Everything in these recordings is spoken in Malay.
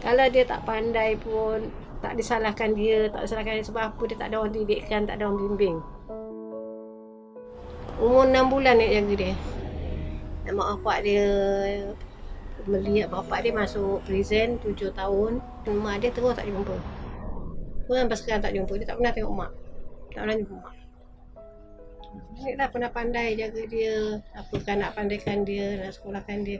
Kalau dia tak pandai pun, tak disalahkan dia, tak disalahkan dia sebab apa dia tak ada orang didikkan, tak ada orang bimbing. Umur 6 bulan nak jaga dia. Mak bapak dia melihat bapak dia masuk prison 7 tahun. Mak dia terus tak jumpa. Pun sampai sekarang tak jumpa. Dia tak pernah tengok mak. Tak pernah jumpa mak. Dia tak pernah pandai jaga dia. Apakah nak pandaikan dia, nak sekolahkan dia.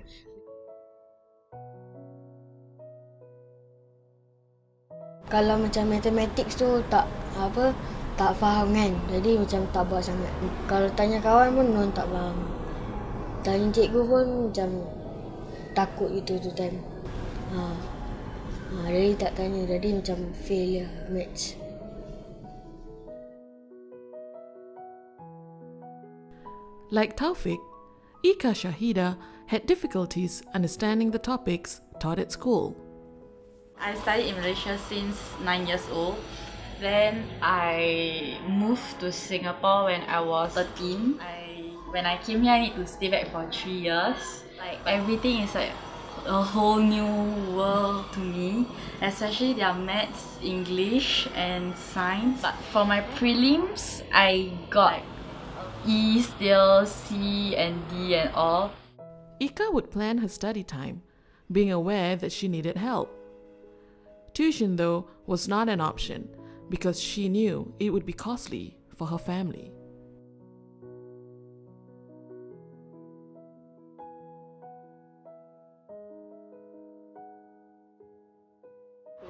Kalau macam matematik tu tak apa tak faham kan. Jadi macam tak buat sangat. Kalau tanya kawan pun non tak faham. Tanya cikgu pun macam takut gitu tu time. Ha. ha jadi tak tanya. Jadi macam failure maths. Like Taufik, Ika Shahida had difficulties understanding the topics taught at school. I studied in Malaysia since nine years old. Then I moved to Singapore when I was 13. I, when I came here, I need to stay back for three years. Like everything is like a whole new world to me, especially their maths, English, and science. But for my prelims, I got E, still C, and D, and all. Ika would plan her study time, being aware that she needed help. Tuition, though, was not an option because she knew it would be costly for her family.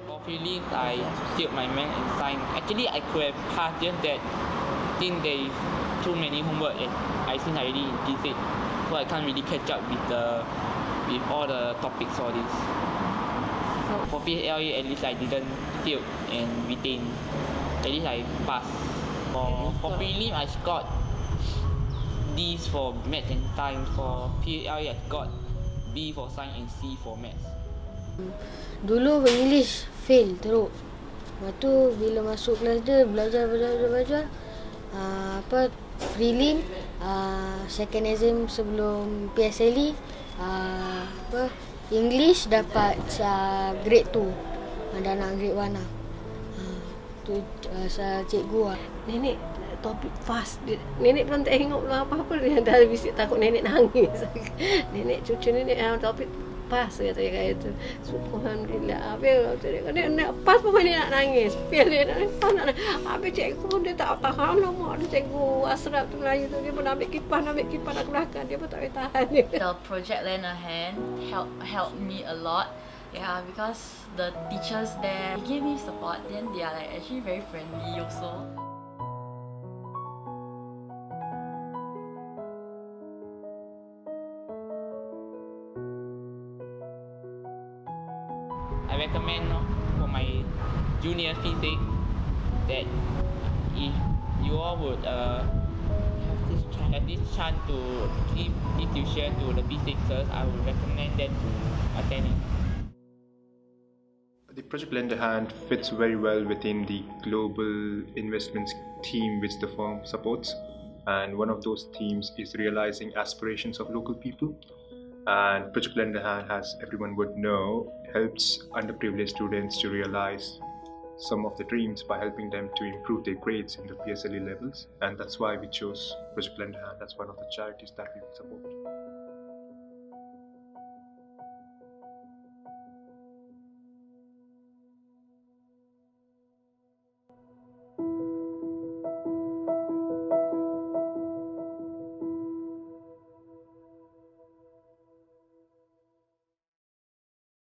For prelims, I failed my math and science. Actually, I could have passed just that. Think there is too many homework and I think I already did it, so I can't really catch up with the with all the topics all this. For PLE, at least I didn't fail and retain. At least I passed. For for prelim, I got D's for math and science. For PLE, I got B for science and C for math. Dulu English fail teruk. Lepas tu bila masuk kelas dia belajar belajar belajar uh, apa prelim uh, second exam sebelum PSLE uh, apa English dapat uh, grade 2 uh, dan nak grade 1 lah. Uh, tu uh, saya cikgu lah. Nenek topik fast Nenek belum tengok belum apa-apa Dia dah bisik takut nenek nangis Nenek cucu nenek uh, topik pas kata dia kata tu. Subhanallah. Habis tu dia kata nak pas pun dia nak nangis. Fail dia nak pas nak nangis. Habis cikgu pun dia tak tahan lah mak. Dia cikgu asrap tu Melayu tu. Dia pun ambil kipas, nak ambil kipas nak belakang. Dia pun tak boleh tahan. The project lend a hand help help me a lot. Yeah, because the teachers there they gave me support. Then they are like actually very friendly also. Recommend for my junior physics that if you all would uh, have this chance, to keep this tuition to the physics, I would recommend them to attend it. The Project Lend a Hand fits very well within the global investments team which the firm supports. And one of those themes is realizing aspirations of local people. And Project Lend as everyone would know, helps underprivileged students to realize some of the dreams by helping them to improve their grades in the PSLE levels. And that's why we chose Project Lend a Hand. That's one of the charities that we support.